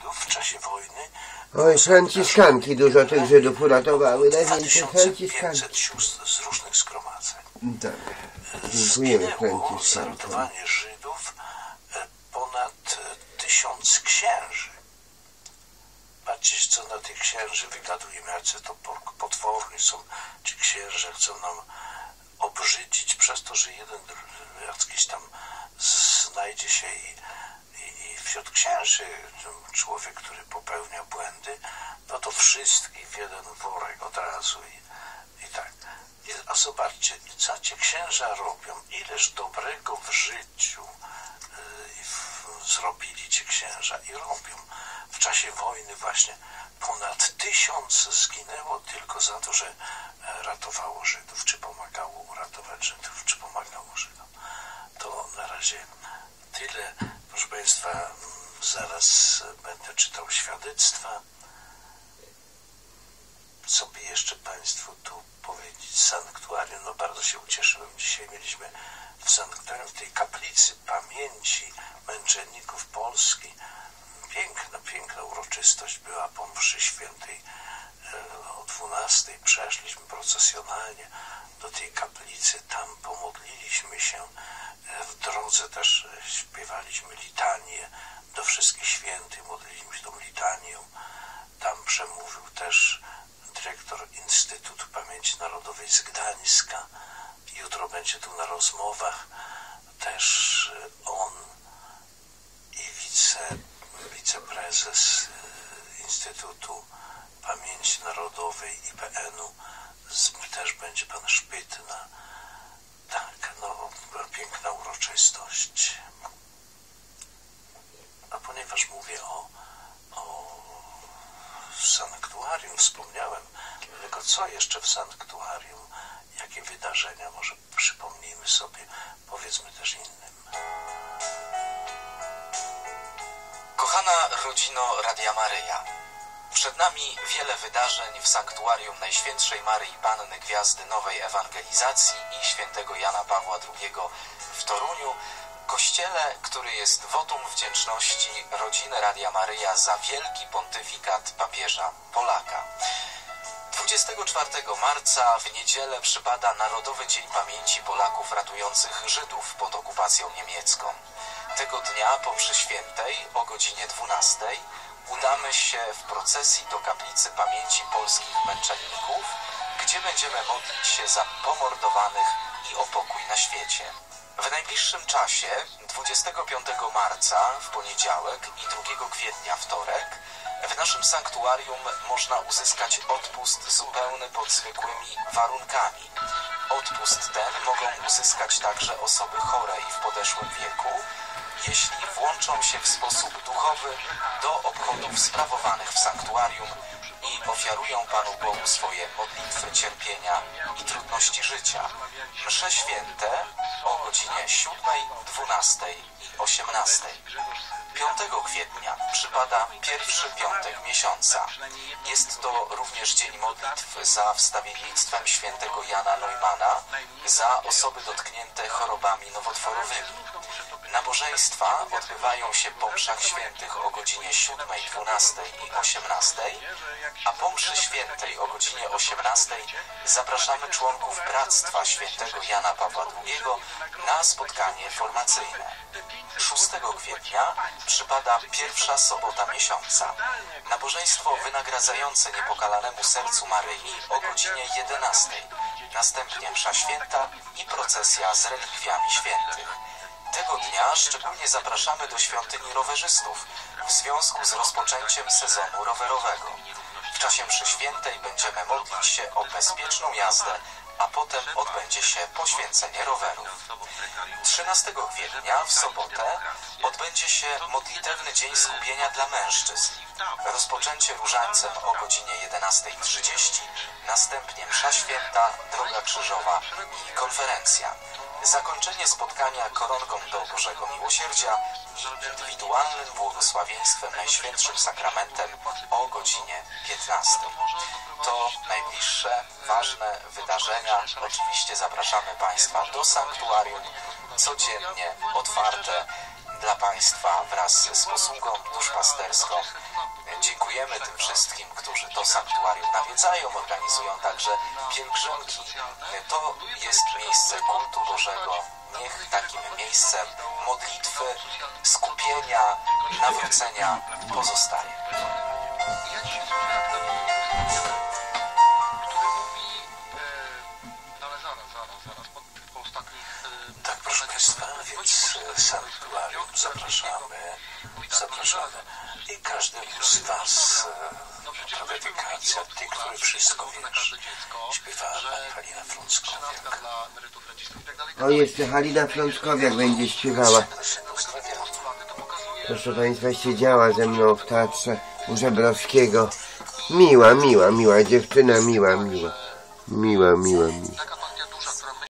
Żydów w czasie wojny. Oj, franciszkanki dużo tych Żydów uratowały. Najwięcej 2500 franciszkanki. sióstr z różnych zgromadzeń. Tak. Dziękujemy Zginęło za franciszkankom. ratowanie Żydów e, ponad e, tysiąc księży. Patrzcie, co na tych księży wygadujemy, jacy to potworni są ci księże, chcą nam obrzydzić przez to, że jeden jakiś tam znajdzie się i wśród księży człowiek, który popełnia błędy, no to wszystkich w jeden worek od razu i, i tak. I, a zobaczcie, co ci księża robią, ileż dobrego w życiu y, w, zrobili ci księża i robią. W czasie wojny właśnie ponad tysiąc zginęło tylko za to, że e, ratowało Żydów, czy pomagało uratować Żydów, czy pomagało Żydom. To na razie tyle. Proszę Państwa, zaraz będę czytał świadectwa. Co by jeszcze Państwu tu powiedzieć? Sanktuarium, no bardzo się ucieszyłem. Dzisiaj mieliśmy w sanktuarium, w tej kaplicy pamięci męczenników Polski. Piękna, piękna uroczystość była po mszy świętej e, o 12. Przeszliśmy procesjonalnie do tej kaplicy, tam pomodliliśmy się. E, W drodze też śpiewaliśmy litanię do wszystkich świętych, modliliśmy się tą litanią. Tam przemówił też dyrektor Instytutu Pamięci Narodowej z Gdańska. Jutro będzie tu na rozmowach też on i wice, wiceprezes e, Instytutu Pamięci Narodowej IPN-u też będzie pan Szpytna. Tak, no, piękna uroczystość. Ponieważ mówię o, o sanktuarium, wspomniałem, tylko co jeszcze w sanktuarium, jakie wydarzenia, może przypomnijmy sobie, powiedzmy też innym. Kochana rodzino Radia Maryja, przed nami wiele wydarzeń w sanktuarium Najświętszej Maryi Panny Gwiazdy Nowej Ewangelizacji i świętego Jana Pawła II w Toruniu, kościele, który jest wotum wdzięczności rodziny Radia Maryja za wielki pontyfikat papieża Polaka. 24 marca w niedzielę przypada Narodowy Dzień Pamięci Polaków ratujących Żydów pod okupacją niemiecką. Tego dnia po mszy świętej o godzinie 12 udamy się w procesji do kaplicy pamięci polskich męczenników, gdzie będziemy modlić się za pomordowanych i o pokój na świecie. W najbliższym czasie, 25 marca w poniedziałek i 2 kwietnia wtorek, w naszym sanktuarium można uzyskać odpust zupełny pod zwykłymi warunkami. Odpust ten mogą uzyskać także osoby chore i w podeszłym wieku, jeśli włączą się w sposób duchowy do obchodów sprawowanych w sanktuarium ofiarują Panu Bogu swoje modlitwy cierpienia i trudności życia. Msze święte o godzinie 7, 12 i 18. 5 kwietnia przypada pierwszy piątek miesiąca. Jest to również dzień modlitw za wstawiennictwem świętego Jana Neumana za osoby dotknięte chorobami nowotworowymi. Nabożeństwa odbywają się po mszach świętych o godzinie 7, 12 i 18, a po mszy świętej o godzinie 18 zapraszamy członków Bractwa Świętego Jana Pawła II na spotkanie formacyjne. 6 kwietnia przypada pierwsza sobota miesiąca. Nabożeństwo wynagradzające niepokalanemu sercu Maryi o godzinie 11. Następnie msza święta i procesja z relikwiami świętych. Tego dnia szczególnie zapraszamy do świątyni rowerzystów w związku z rozpoczęciem sezonu rowerowego. W czasie mszy świętej będziemy modlić się o bezpieczną jazdę, a potem odbędzie się poświęcenie rowerów. 13 kwietnia w sobotę odbędzie się modlitewny dzień skupienia dla mężczyzn. Rozpoczęcie różańcem o godzinie 11.30, następnie msza święta, droga krzyżowa i konferencja. Zakończenie spotkania koronką do Bożego Miłosierdzia i indywidualnym błogosławieństwem Najświętszym Sakramentem o godzinie 15. To najbliższe, ważne wydarzenia. Oczywiście zapraszamy Państwa do sanktuarium, codziennie otwarte dla Państwa wraz z posługą duszpasterską. Dziękujemy tym wszystkim, którzy to sanktuarium nawiedzają, organizują także pielgrzymki. To jest miejsce kultu Bożego. Niech takim miejscem modlitwy, skupienia, nawrócenia pozostaje. Zapraszamy, zapraszamy i każdemu z Was ta myśmy dedykacja, ty, który wszystko wiesz, śpiewała Halina Frąckowiak. O, jeszcze Halina Frąckowiak będzie śpiewała. Proszę Państwa, siedziała ze mną w teatrze u Żebrowskiego. Miła, miła, miła dziewczyna, miła, miła. Miła, miła, miła.